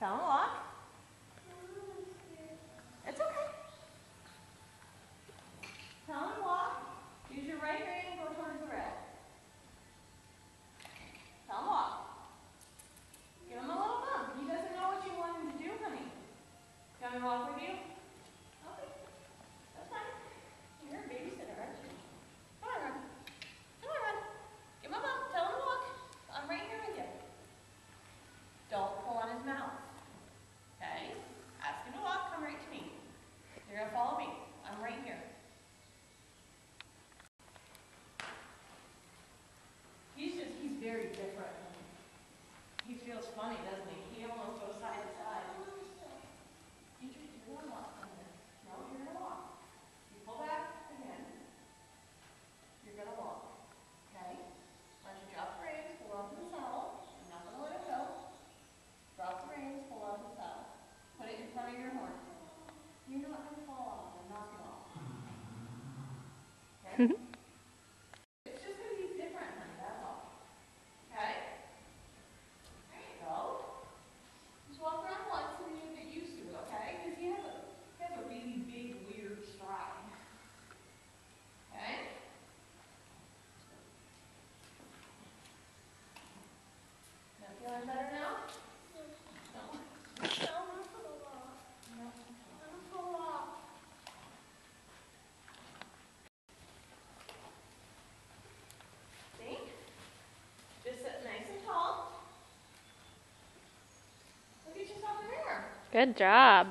Tell him to walk. It's okay. Tell him to walk. Use your right hand and go towards the red. Tell him to walk. Give him a little bump. He doesn't know what you want him to do, honey. Can you walk with you? Hm. Good job.